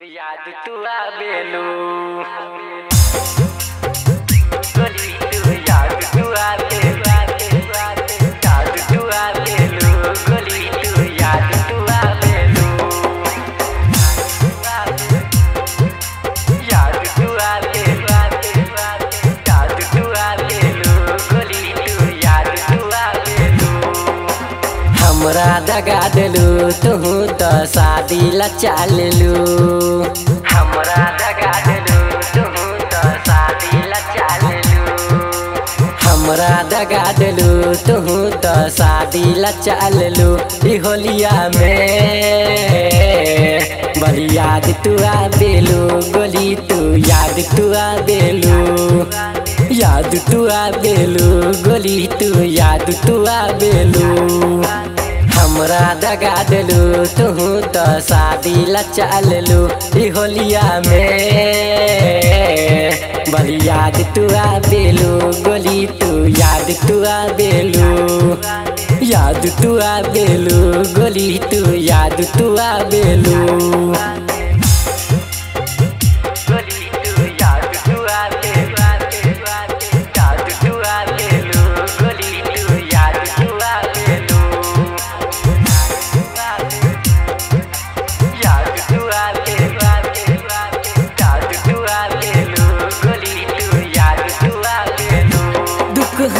याद तू आवेलू हमरा दगा दिलू, तू तो शादी ला चाललू हमरा दगा दिलू, तू तो शादी ला चाललू हमरा दगा दिलू, तू तो शादी ला चाललू ई होलिया में बड़ी याद तू आबेलू गोली तू याद तू आबेलू याद तू आबेलू गोली तू याद तू आबेलू हमरा दगा दिलू तू तो शादी ला चल लू होलिया में। बड़ी याद तू आबेलू गोली तू याद तू आबेलू याद तू आबेलू गोली तू याद तू आबेलू गोली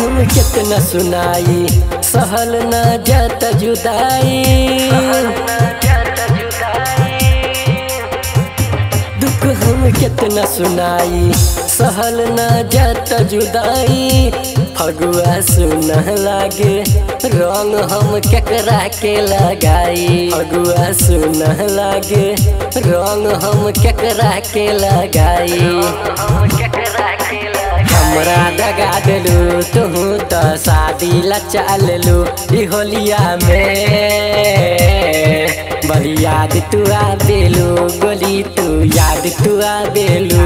हम कितना सुनाई सहल न जत जुदाई। दुख हम कितना सुनाई सहल न जत जुदाई। फगुआ सुन लागे रंग हम केकरा के लगाई। फगुआ सुन लागे रंग हम केकरा के लगाई। हमरा दगा दिलू तू तो शादी ला चाललू ई होलिया में। बड़ी याद तू आबेलू गोली तू याद तू बेलू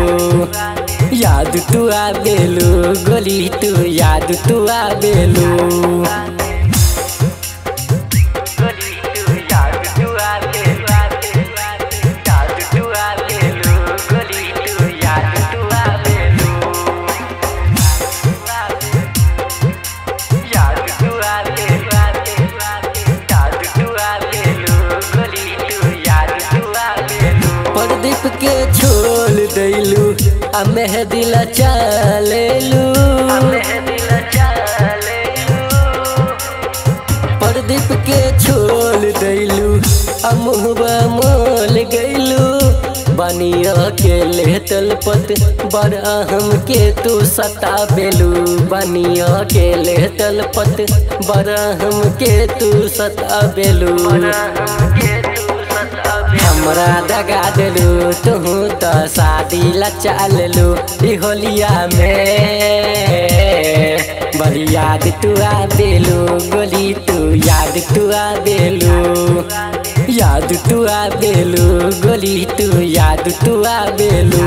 याद तू आबेलू गोली तू याद तू आबेलू गोली दैलू आ मेहदी ला चालेलू प्रदीप के छोल दैलू, आ मुहबा मोल गैलू। बनिया के लेतल पत, बड़ा हम के तू सता बेलू बनिया के लेतल पत, बड़ा हम के तू सता बेलू हमरा दगा दिलू, तुह तो शादी ला चाललू ई होलिया में। बड़ी याद तू दिलू, गोली तू याद तू दिलू। याद तू दिलू, गोली तू याद तू आबेलू